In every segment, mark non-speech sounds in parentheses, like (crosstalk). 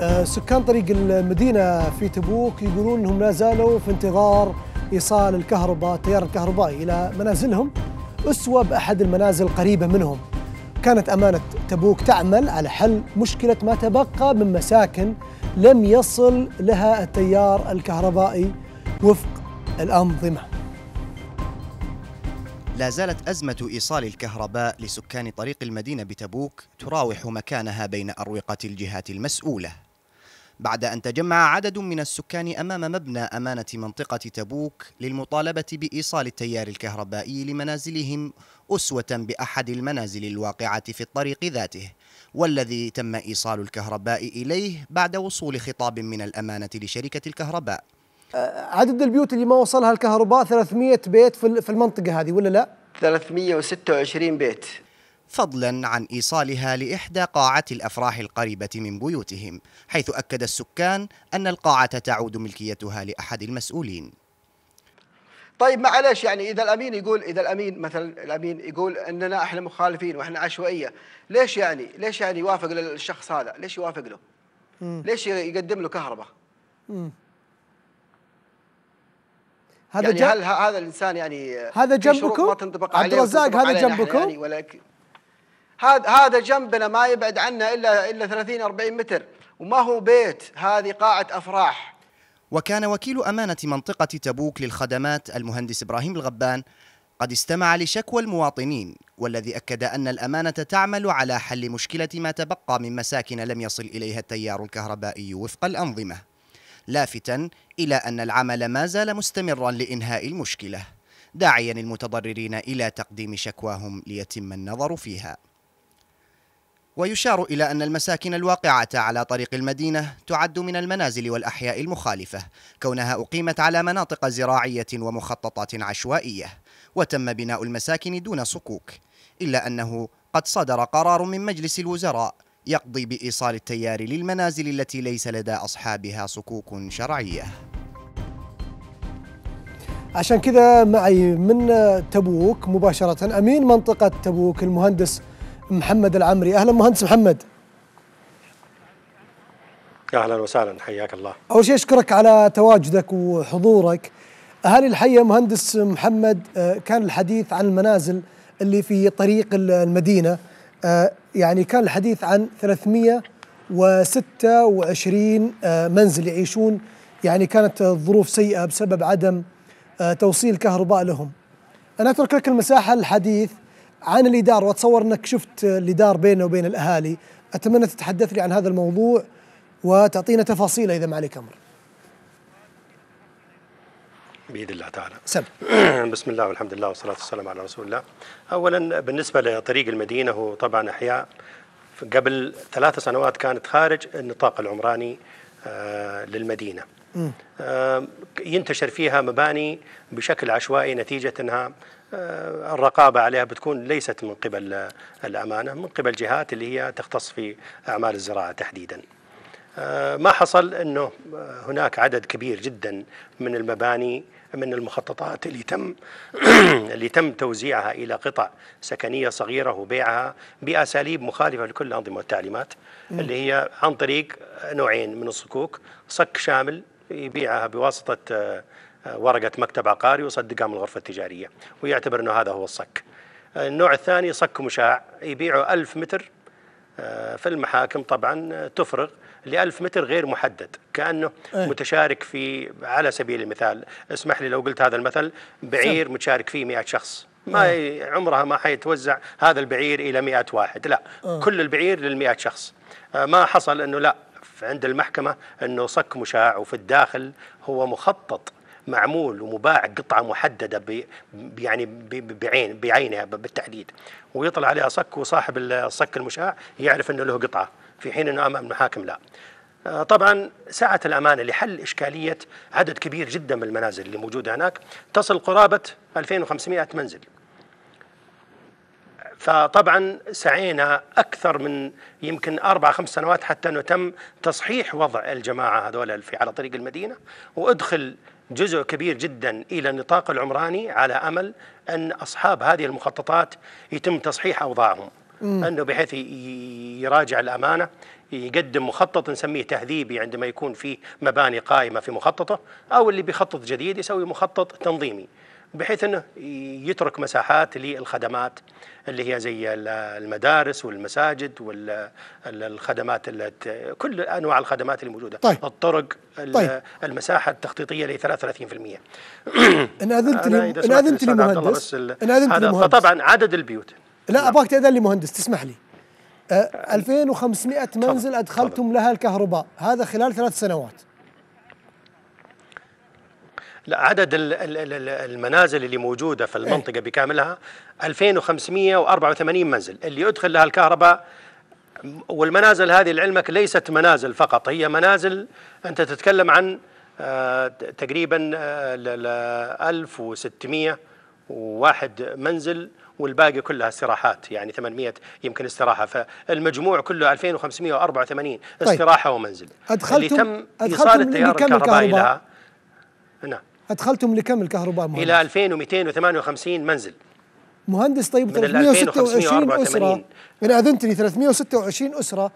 آه، سكان طريق المدينة في تبوك يقولون أنهم لا زالوا في انتظار إيصال الكهرباء التيار الكهربائي إلى منازلهم أسوة بأحد المنازل القريبة منهم. كانت أمانة تبوك تعمل على حل مشكلة ما تبقى من مساكن لم يصل لها التيار الكهربائي وفق الأنظمة. لا زالت أزمة إيصال الكهرباء لسكان طريق المدينة بتبوك تراوح مكانها بين أروقة الجهات المسؤولة. بعد أن تجمع عدد من السكان أمام مبنى أمانة منطقة تبوك للمطالبة بإيصال التيار الكهربائي لمنازلهم أسوة بأحد المنازل الواقعة في الطريق ذاته والذي تم إيصال الكهرباء إليه بعد وصول خطاب من الأمانة لشركة الكهرباء عدد البيوت اللي ما وصلها الكهرباء 300 بيت في في المنطقة هذه ولا لا؟ 326 بيت فضلا عن إيصالها لإحدى قاعات الأفراح القريبة من بيوتهم حيث أكد السكان أن القاعة تعود ملكيتها لأحد المسؤولين طيب معلش يعني إذا الأمين يقول إذا الأمين مثلا الأمين يقول أننا إحنا مخالفين وإحنا عشوائية ليش يعني ليش يعني يوافق للشخص هذا ليش يوافق له مم. ليش يقدم له كهرباء. هذا يعني هل هذا الإنسان يعني هذا جنبكم؟ ما تنطبق عبد عليه الرزاق، وتنطبق هذا جنبكم؟ يعني ولا ك- هذا هذا جنبنا ما يبعد عنا الا إلا 30 40 متر. وما هو بيت؟ هذه قاعة أفراح. وكان وكيل أمانة منطقة تبوك للخدمات المهندس إبراهيم الغبان قد استمع لشكوى المواطنين والذي أكد أن الأمانة تعمل على حل مشكلة ما تبقى من مساكن لم يصل إليها التيار الكهربائي وفق الأنظمة لافتا إلى أن العمل ما زال مستمرا لإنهاء المشكلة داعيا المتضررين إلى تقديم شكواهم ليتم النظر فيها. ويشار إلى أن المساكن الواقعة على طريق المدينة تعد من المنازل والأحياء المخالفة كونها أقيمت على مناطق زراعية ومخططات عشوائية وتم بناء المساكن دون صكوك إلا أنه قد صدر قرار من مجلس الوزراء يقضي بإيصال التيار للمنازل التي ليس لدى أصحابها صكوك شرعية. عشان كذا معي من تبوك مباشرة أمين منطقة تبوك المهندس محمد العمري. أهلا مهندس محمد. أهلا وسهلا حياك الله. أول شيء أشكرك على تواجدك وحضورك. أهالي الحي مهندس محمد آه، كان الحديث عن المنازل اللي في طريق ال- المدينة آه، يعني كان الحديث عن 326 آه، منزل يعيشون. يعني كانت الظروف سيئة بسبب عدم توصيل كهرباء لهم. أنا أترك لك المساحة للحديث. عن الإدار وأتصور أنك شفت الإدار بينه وبين الأهالي. أتمنى تتحدث لي عن هذا الموضوع وتعطينا تفاصيله إذا ما عليك أمر. بإذن الله تعالى. سم. (clears throat) بسم الله والحمد لله والصلاة والسلام على رسول الله. اولا بالنسبة لطريق المدينة هو طبعا أحياء. قبل ثلاث سنوات كانت خارج النطاق العمراني آه، للمدينة. ينتشر فيها مباني بشكل عشوائي نتيجة أنها آه، الرقابة عليها بتكون ليست من قبل آه، الأمانة من قبل جهات اللي هي تختص في أعمال الزراعة تحديدا. آه، ما حصل آه، هناك عدد كبير جدا من المباني من المخططات اللي تم (clears throat) اللي تم توزيعها إلى قطع سكنية صغيرة وبيعها بأساليب مخالفة لكل الانظمه والتعليمات اللي هي عن طريق نوعين من الصكوك صك شامل يبيعها بواسطة آه، آه، ورقة مكتب عقاري ويصدقها من الغرفة التجارية ويعتبر إنه هذا هو الصك. النوع الثاني صك مشاع يبيعه ألف متر آه، في المحاكم طبعا آه، تفرغ لألف متر غير محدد كأنه إيه. متشارك في على سبيل المثال اسمح لي لو قلت هذا المثل بعير متشارك فيه مئة شخص. ما ي- عمرها ما حيتوزع هذا البعير إلى مئة واحد لا. كل البعير للمئة شخص. آه، ما حصل أنه لا. عند المحكمة أنه صك مشاع وفي الداخل هو مخطط معمول ومباع قطعة محددة ب يعني بعين بعينها بالتحديد. ويطلع عليها صك وصاحب الصك المشاع يعرف أنه له قطعة. في حين أنه أمام المحاكم لا. آه، طبعا سعة الأمانة لحل إشكالية عدد كبير جدا من المنازل اللي موجودة هناك. تصل قرابة 2500 منزل. فطبعا سعينا أكثر من يمكن أربع خمس سنوات حتى انه تم تصحيح وضع الجماعة هذول في على طريق المدينة. وأدخل جزء كبير جدا إلى النطاق العمراني على أمل أن أصحاب هذه المخططات يتم تصحيح أوضاعهم. أنه بحيث ي- يراجع الأمانة يقدم مخطط نسميه تهذيبي عندما يكون في مباني قائمة في مخططه أو اللي بيخطط جديد يسوي مخطط تنظيمي. بحيث أنه يترك مساحات للخدمات اللي هي زي المدارس والمساجد والخدمات كل أنواع الخدمات اللي موجودة. طيب. الطرق طيب. المساحة التخطيطية ل 33% (clears throat) إن أذنت لي إن أذنت لي مهندس إن أذنت لي مهندس فطبعا عدد البيوت. لا أبغاك تأذن لي مهندس تسمح لي. أه 2500 منزل أدخلتم لها الكهرباء. هذا خلال ثلاث سنوات. لا عدد المنازل اللي موجودة في المنطقة بكاملها 2584 منزل. اللي يدخل لها الكهرباء والمنازل هذه لعلمك ليست منازل فقط هي منازل أنت تتكلم عن آه تقريبا آه 1601 منزل والباقي كلها استراحات يعني 800 يمكن استراحة. فالمجموع كله 2584 طيب. استراحة ومنزل. أدخلتم اللي تم إيصال التيار الكهربائي لها نعم. أدخلتم لكم الكهرباء مهندس؟ إلى 2258 منزل. مهندس طيب 326 أسرة. أنا اذنت لي 326 أسرة.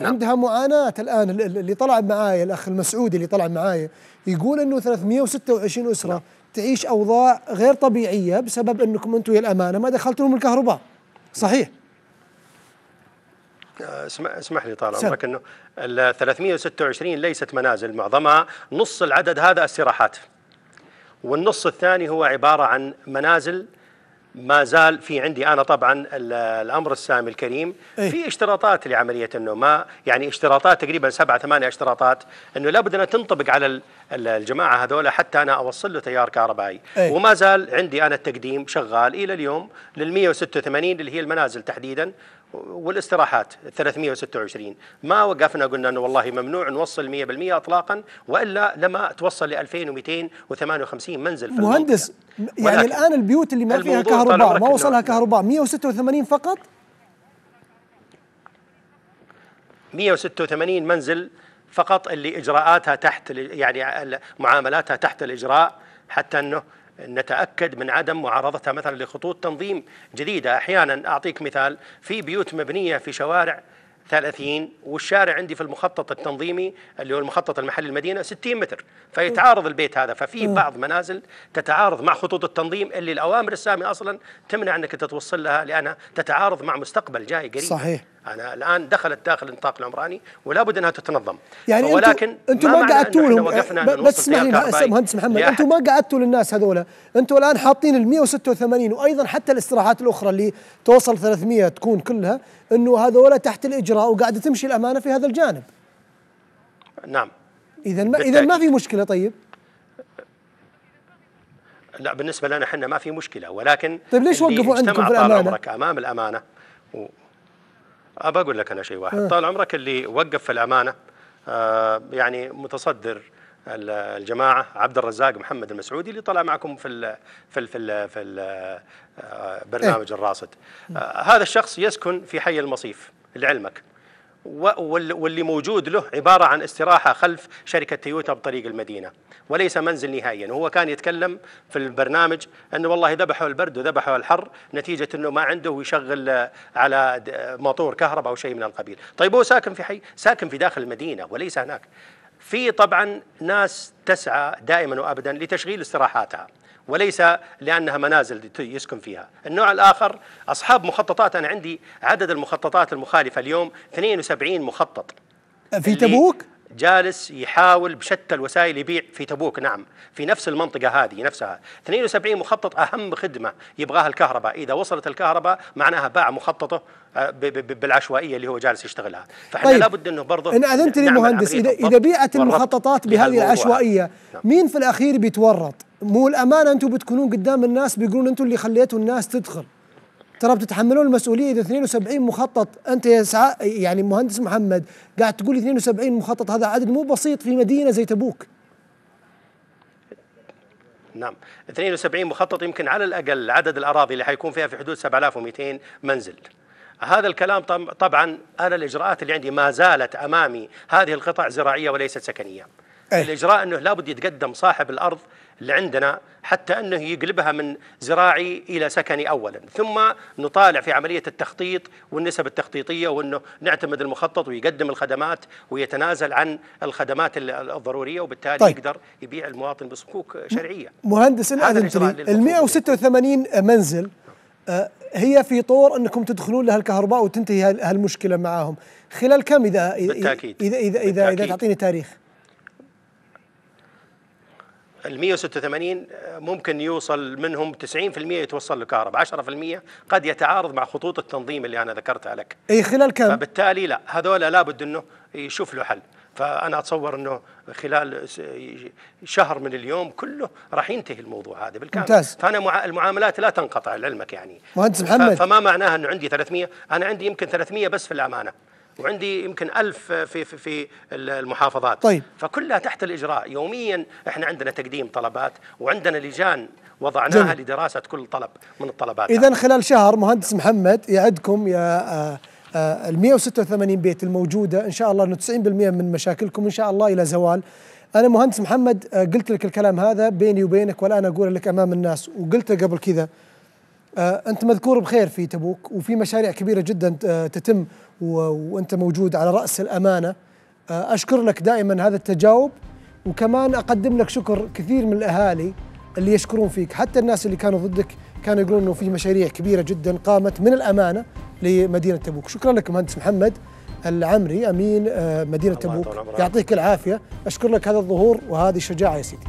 نعم. عندها معاناة الآن. اللي طلع معايا الأخ المسعودي اللي طلع معايا يقول إنه 326 أسرة نعم. تعيش أوضاع غير طبيعية بسبب إنكم أنتم يا الأمانة ما دخلتوا لهم الكهرباء. صحيح. اسمح اسمح لي طال عمرك إنه ال 326 ليست منازل معظمها. نص العدد هذا استراحات والنص الثاني هو عبارة عن منازل ما زال في عندي أنا طبعا الأمر السامي الكريم إيه؟ في اشتراطات لعملية انه ما يعني اشتراطات تقريبا سبعة ثمانية اشتراطات إنه لابد انها تنطبق على الجماعة هذول حتى أنا أوصل له تيار كهربائي إيه؟ وما زال عندي أنا التقديم شغال إلى اليوم لل 186 اللي هي المنازل تحديدا والاستراحات 326 ما وقفنا قلنا إنه والله ممنوع نوصل 100% اطلاقا وإلا لما توصل ل 2258 منزل في مهندس يعني الآن البيوت اللي ما فيها كهرباء ما وصلها كهرباء 186 فقط؟ 186 منزل فقط اللي إجراءاتها تحت يعني معاملاتها تحت الإجراء حتى إنه نتأكد من عدم معارضتها مثلا لخطوط تنظيم جديدة. أحيانا أعطيك مثال في بيوت مبنية في شوارع 30 والشارع عندي في المخطط التنظيمي اللي هو المخطط المحلي المدينة 60 متر. فيتعارض البيت هذا. ففي بعض منازل تتعارض مع خطوط التنظيم اللي الأوامر السامية أصلا تمنع أنك تتوصل لها لأنها تتعارض مع مستقبل جاي قريب. صحيح. أنا الآن دخلت داخل النطاق العمراني ولا بد أنها تتنظم. يعني ولكن أنتم ما, ما قعدتوا لهم بس اسمعني مهندس محمد أنتم ما قعدتوا للناس هذولا أنتم الآن حاطين ال 186 وأيضا حتى الاستراحات الأخرى اللي توصل 300 تكون كلها إنه هذولا تحت الإجراء وقاعدة تمشي الأمانة في هذا الجانب. نعم. اذا ما اذا ما في مشكلة طيب. لا بالنسبة لنا إحنا ما في مشكلة ولكن طيب ليش وقفوا عندكم في الأمانة؟ أمام الأمانة و... أبى أقول لك أنا شيء واحد. طال عمرك اللي وقف في الأمانة آه يعني متصدر الجماعة عبد الرزاق محمد المسعودي اللي طلع معكم في ال في ال في ال في البرنامج آه، الراصد. آه هذا الشخص يسكن في حي المصيف لعلمك. واللي موجود له عبارة عن استراحة خلف شركة تويوتا بطريق المدينة وليس منزل نهائيا. هو كان يتكلم في البرنامج أنه والله ذبحوا البرد وذبحوا الحر نتيجة أنه ما عنده ويشغل على موتور كهرباء أو شيء من القبيل. طيب هو ساكن في حي ساكن في داخل المدينة وليس هناك. في طبعا ناس تسعى دائما وابدا لتشغيل استراحاتها. وليس لأنها منازل يسكن فيها. النوع الآخر أصحاب مخططات أنا عندي عدد المخططات المخالفة اليوم 72 مخطط. في تبوك؟ جالس يحاول بشتى الوسائل يبيع في تبوك نعم في نفس المنطقة هذه نفسها. 72 مخطط أهم خدمة يبغاها الكهرباء. إذا وصلت الكهرباء معناها باع مخططه آه، بالعشوائية اللي هو جالس يشتغلها. فإحنا طيب. لابد أنه برضه إن أذنت لي مهندس إذا, إذا بيعت المخططات بهذه العشوائية نعم. مين في الأخير بيتورط؟ مو الأمانة أنتم بتكونون قدام الناس بيقولون أنتم اللي خليتوا الناس تدخل. ترى بتتحملون المسؤولية إذا 72 مخطط. أنت يا سع... يعني مهندس محمد قاعد تقول 72 مخطط هذا عدد مو بسيط في مدينة زي تبوك. نعم. 72 مخطط يمكن على الأقل عدد الأراضي اللي حيكون فيها في حدود 7200 منزل. هذا الكلام طبعا أنا الإجراءات اللي عندي ما زالت أمامي هذه القطع زراعية وليست سكنية. أيه؟ الإجراء أنه لابد يتقدم صاحب الأرض اللي عندنا حتى أنه يقلبها من زراعي إلى سكني اولا، ثم نطالع في عملية التخطيط والنسب التخطيطية وأنه نعتمد المخطط ويقدم الخدمات ويتنازل عن الخدمات الضرورية وبالتالي طيب. يقدر يبيع المواطن بصكوك شرعية. مهندس ال 186 منزل آه، هي في طور أنكم تدخلون لها الكهرباء وتنتهي هالمشكلة معاهم خلال كم اذا بالتأكيد. اذا اذا اذا, إذا تعطيني تاريخ ال 186 ممكن يوصل منهم 90% يتوصل لكهرباء 10% قد يتعارض مع خطوط التنظيم اللي أنا ذكرتها لك. أي خلال كم؟ فبالتالي لا هذول لابد إنه يشوف له حل. فأنا أتصور إنه خلال شهر من اليوم كله راح ينتهي الموضوع هذا بالكامل. ممتاز. فأنا المعاملات لا تنقطع لعلمك يعني. مهندس محمد. فما معناها إنه عندي 300 أنا عندي يمكن 300 بس في الأمانة. وعندي يمكن ألف في, في, في المحافظات. طيب. فكلها تحت الإجراء. يوميا إحنا عندنا تقديم طلبات وعندنا لجان وضعناها جميل. لدراسة كل طلب من الطلبات. إذا خلال شهر مهندس محمد يعدكم يا آه، آه، ال 186 بيت الموجودة. إن شاء الله أنه 90% من مشاكلكم. إن شاء الله إلى زوال. أنا مهندس محمد آه، قلت لك الكلام هذا بيني وبينك والآن أقول لك أمام الناس وقلت قبل كذا أنت مذكور بخير في تبوك وفي مشاريع كبيرة جدا تتم وأنت موجود على رأس الأمانة. آه، أشكر لك دائما هذا التجاوب وكمان أقدم لك شكر كثير من الأهالي اللي يشكرون فيك. حتى الناس اللي كانوا ضدك كانوا يقولون إنه في مشاريع كبيرة جدا قامت من الأمانة لمدينة تبوك. شكرا لك مهندس محمد العمري أمين آه، مدينة تبوك. يعطيك العافية. أشكر لك هذا الظهور وهذه الشجاعة يا سيدي.